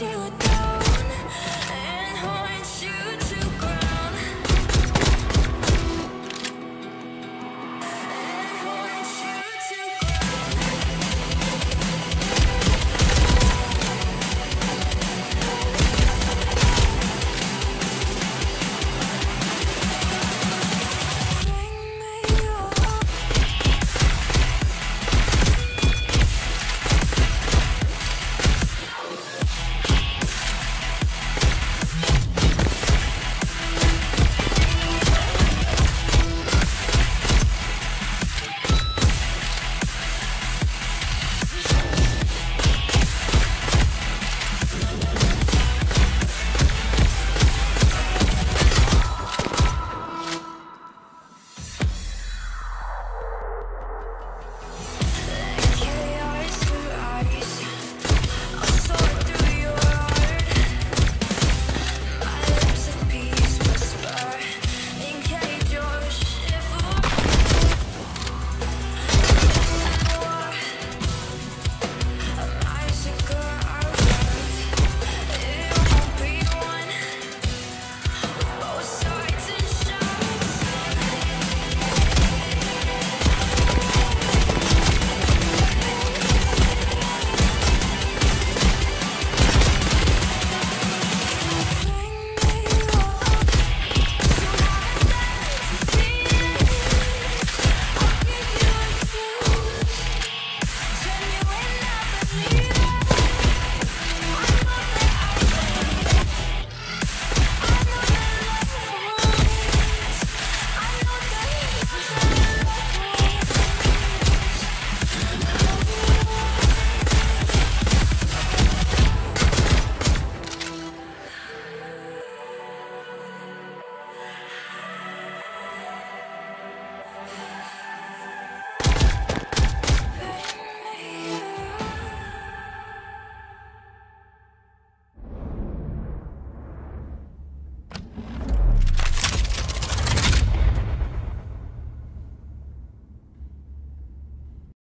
you